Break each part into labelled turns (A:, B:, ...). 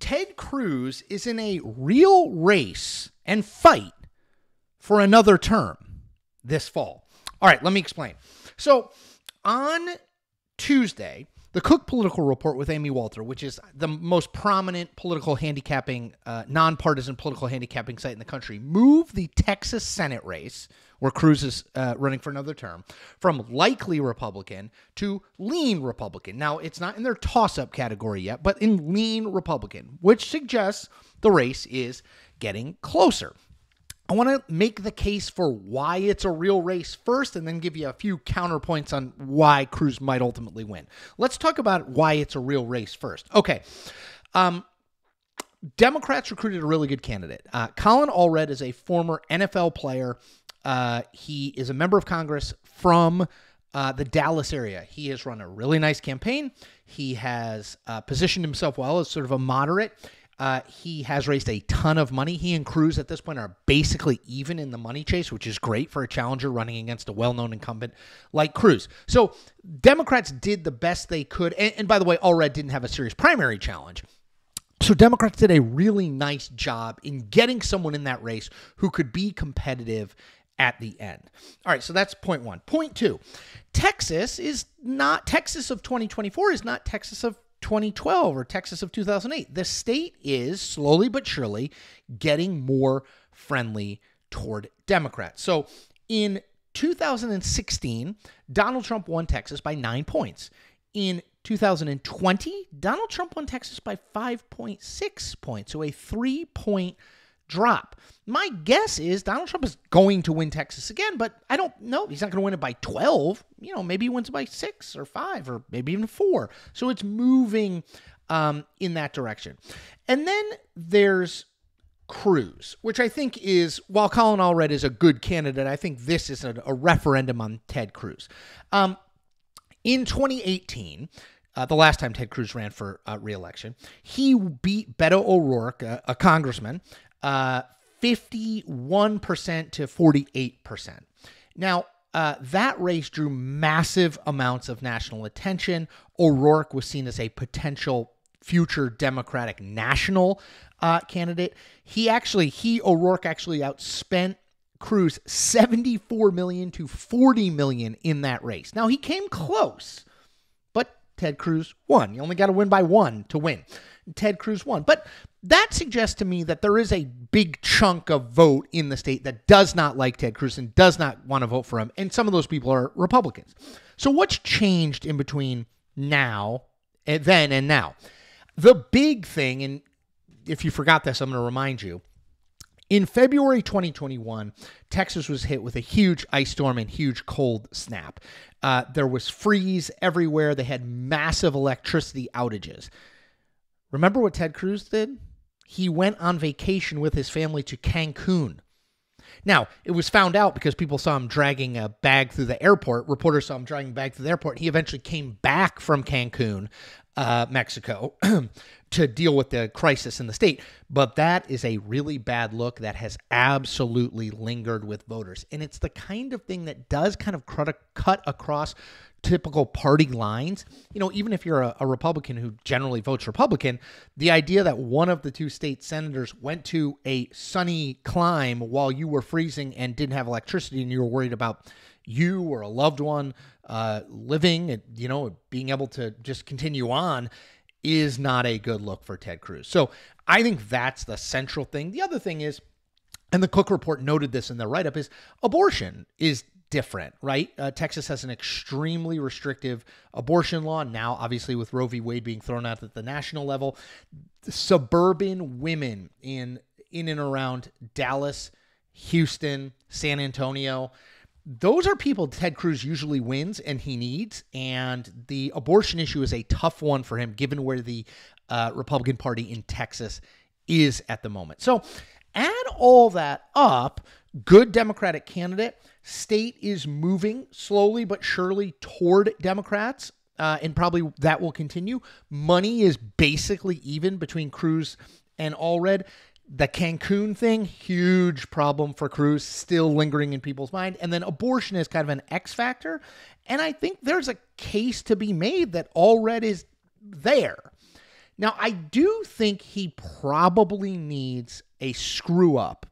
A: Ted Cruz is in a real race and fight for another term this fall. All right, let me explain. So, on Tuesday, the Cook Political Report with Amy Walter, which is the most prominent political handicapping, uh, nonpartisan political handicapping site in the country, moved the Texas Senate race, where Cruz is uh, running for another term, from likely Republican to lean Republican. Now, it's not in their toss up category yet, but in lean Republican, which suggests the race is getting closer. I want to make the case for why it's a real race first and then give you a few counterpoints on why Cruz might ultimately win. Let's talk about why it's a real race first. Okay. Um, Democrats recruited a really good candidate. Uh, Colin Allred is a former NFL player. Uh, he is a member of Congress from uh, the Dallas area. He has run a really nice campaign. He has uh, positioned himself well as sort of a moderate. Uh, he has raised a ton of money. He and Cruz at this point are basically even in the money chase, which is great for a challenger running against a well known incumbent like Cruz. So Democrats did the best they could. And, and by the way, Allred didn't have a serious primary challenge. So Democrats did a really nice job in getting someone in that race who could be competitive at the end. All right, so that's point one. Point two Texas is not, Texas of 2024 is not Texas of 2012 or Texas of 2008. The state is slowly but surely getting more friendly toward Democrats. So in 2016, Donald Trump won Texas by nine points. In 2020, Donald Trump won Texas by 5.6 points, so a three point drop. My guess is Donald Trump is going to win Texas again, but I don't know. He's not going to win it by 12. You know, maybe he wins it by six or five or maybe even four. So it's moving um, in that direction. And then there's Cruz, which I think is, while Colin Allred is a good candidate, I think this is a, a referendum on Ted Cruz. Um, in 2018, uh, the last time Ted Cruz ran for uh, reelection, he beat Beto O'Rourke, a, a congressman, uh, 51% to 48%. Now, uh, that race drew massive amounts of national attention. O'Rourke was seen as a potential future Democratic national uh, candidate. He actually, he O'Rourke actually outspent Cruz 74 million to 40 million in that race. Now he came close, but Ted Cruz won. You only got to win by one to win. Ted Cruz won. But that suggests to me that there is a big chunk of vote in the state that does not like Ted Cruz and does not want to vote for him. And some of those people are Republicans. So, what's changed in between now, and then, and now? The big thing, and if you forgot this, I'm going to remind you. In February 2021, Texas was hit with a huge ice storm and huge cold snap. Uh, there was freeze everywhere. They had massive electricity outages. Remember what Ted Cruz did? He went on vacation with his family to Cancun. Now, it was found out because people saw him dragging a bag through the airport. Reporters saw him dragging a bag through the airport. He eventually came back from Cancun, uh, Mexico, to deal with the crisis in the state. But that is a really bad look that has absolutely lingered with voters. And it's the kind of thing that does kind of cut across typical party lines. You know, even if you're a, a, Republican who generally votes Republican, the idea that one of the two state senators went to a sunny clime while you were freezing and didn't have electricity and you were worried about you or a loved one uh, living and, you know, being able to just continue on is not a good look for Ted Cruz. So I think that's the central thing. The other thing is, and the Cook report noted this in their write up, is abortion is different, right? Uh, Texas has an extremely restrictive abortion law now, obviously with Roe v. Wade being thrown out at the national level. Suburban women in in and around Dallas, Houston, San Antonio, those are people Ted Cruz usually wins and he needs. And the abortion issue is a tough one for him, given where the uh, Republican Party in Texas is at the moment. So add all that up, good Democratic candidate state is moving slowly but surely toward Democrats. Uh, and probably that will continue. Money is basically even between Cruz and Allred. The Cancun thing, huge problem for Cruz, still lingering in people's mind. And then abortion is kind of an X factor. And I think there's a case to be made that Allred is there. Now, I do think he probably needs a screw up,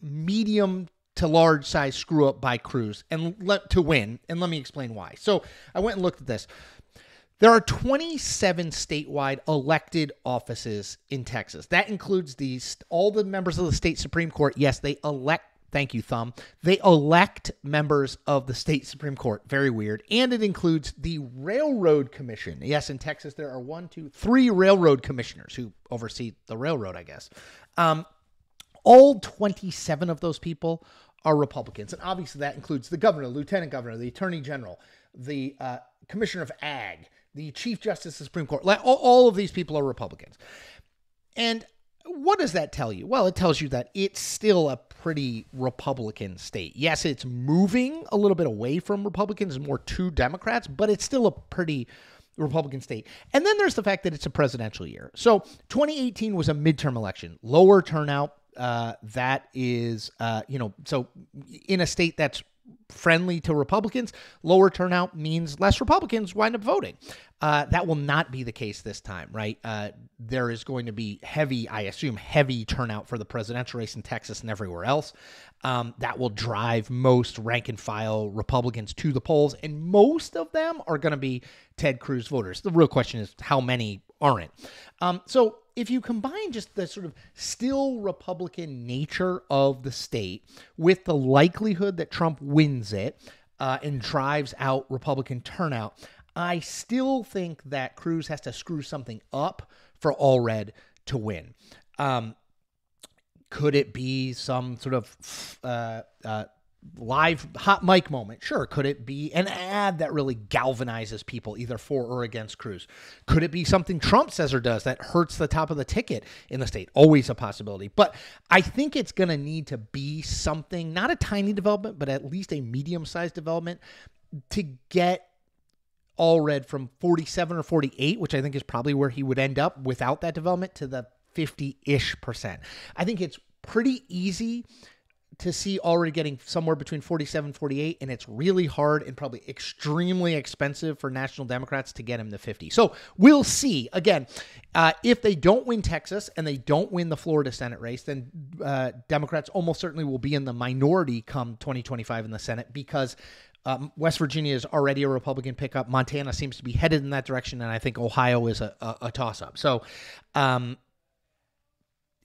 A: medium to large size screw up by Cruz and let to win. And let me explain why. So I went and looked at this. There are 27 statewide elected offices in Texas. That includes these all the members of the state Supreme Court. Yes, they elect Thank you, Thumb. They elect members of the state Supreme Court. Very weird. And it includes the Railroad Commission. Yes, in Texas, there are one, two, three railroad commissioners who oversee the railroad, I guess. Um, all 27 of those people are Republicans. And obviously, that includes the governor, lieutenant governor, the attorney general, the uh, commissioner of ag, the chief justice of the Supreme Court. All, all of these people are Republicans. And what does that tell you? Well, it tells you that it's still a pretty Republican state. Yes, it's moving a little bit away from Republicans and more to Democrats, but it's still a pretty Republican state. And then there's the fact that it's a presidential year. So 2018 was a midterm election, lower turnout. Uh, that is, uh, you know, so in a state that's friendly to Republicans, lower turnout means less Republicans wind up voting. Uh, that will not be the case this time, right? Uh, there is going to be heavy, I assume, heavy turnout for the presidential race in Texas and everywhere else. Um, that will drive most rank and file Republicans to the polls, and most of them are going to be Ted Cruz voters. The real question is how many aren't. Um, so if you combine just the sort of still Republican nature of the state with the likelihood that Trump wins it uh, and drives out Republican turnout, I still think that Cruz has to screw something up for Allred to win. Um, could it be some sort of uh, uh, live hot mic moment. Sure. Could it be an ad that really galvanizes people either for or against Cruz? Could it be something Trump says or does that hurts the top of the ticket in the state? Always a possibility. But I think it's going to need to be something, not a tiny development, but at least a medium sized development to get Allred from 47 or 48, which I think is probably where he would end up without that development, to the 50 ish percent. I think it's pretty easy to see Allred getting somewhere between 47 48 and it's really hard and probably extremely expensive for national democrats to get him to 50 so we'll see again uh, if they don't win texas and they don't win the florida senate race then uh, democrats almost certainly will be in the minority come 2025 in the senate because um, West Virginia is already a Republican pickup. Montana seems to be headed in that direction, and I think Ohio is a, a, a toss-up. So, um,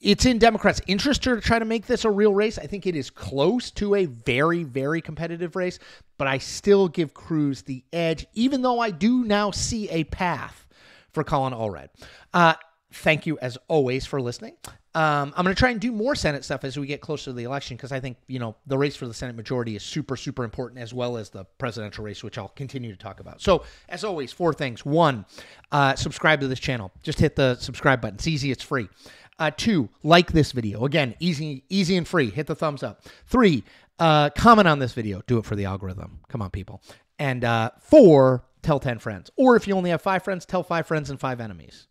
A: it's in Democrats' interest to try to make this a real race. I think it is close to a very, very competitive race, but I still give Cruz the edge, even though I do now see a path for Colin Allred. Uh, thank you, as always, for listening. Um, I'm going to try and do more Senate stuff as we get closer to the election because I think you know the race for the Senate majority is super, super important as well as the presidential race, which I'll continue to talk about. So, as always, four things: one, uh, subscribe to this channel. Just hit the subscribe button. It's easy. It's free. Uh, two, like this video. Again, easy, easy and free. Hit the thumbs up. Three, uh, comment on this video. Do it for the algorithm. Come on, people. And uh, four, tell 10 friends. Or if you only have five friends, tell five friends and five enemies.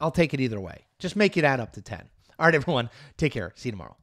A: I'll take it either way. Just make it add up to 10. All right, everyone. Take care. See you tomorrow.